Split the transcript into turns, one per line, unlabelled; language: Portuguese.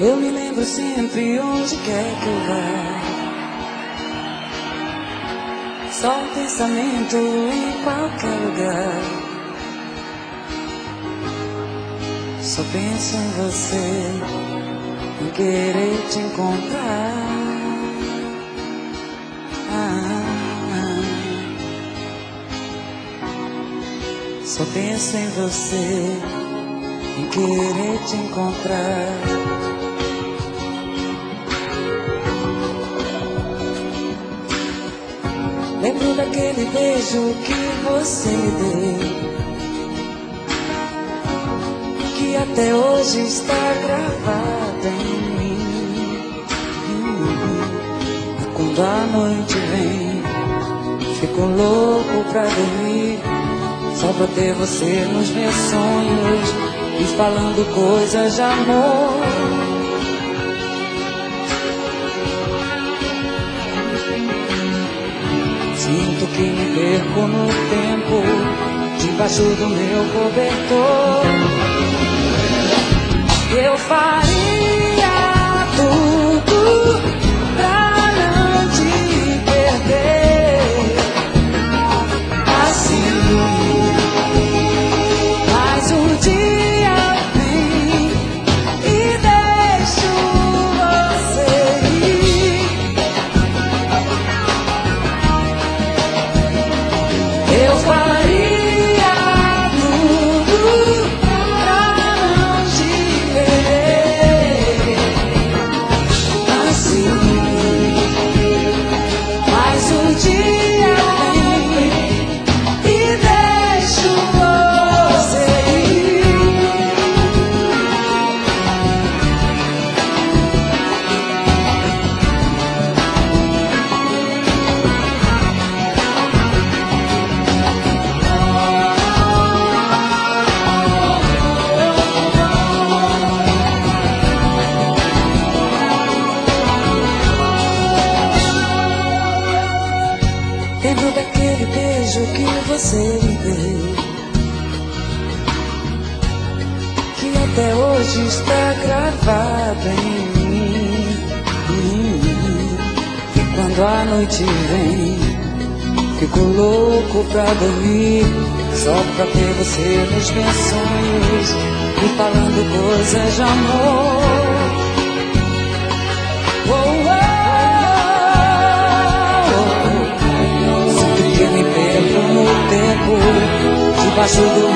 Eu me lembro sempre onde quer que eu vá. Só um pensamento em qualquer lugar. Só penso em você, em querer te encontrar. Só penso em você, em querer te encontrar. Beijo que você deu. Que até hoje está gravado em mim. Quando a noite vem, fico louco pra dormir. Só pra ter você nos meus sonhos e falando coisas de amor. Sinto que me perco no tempo, debaixo do meu cobertor. Eu faria Eu você me deu Que até hoje está gravado em mim. E quando a noite vem Fico louco pra dormir Só pra ter você nos meus sonhos E falando coisas de amor su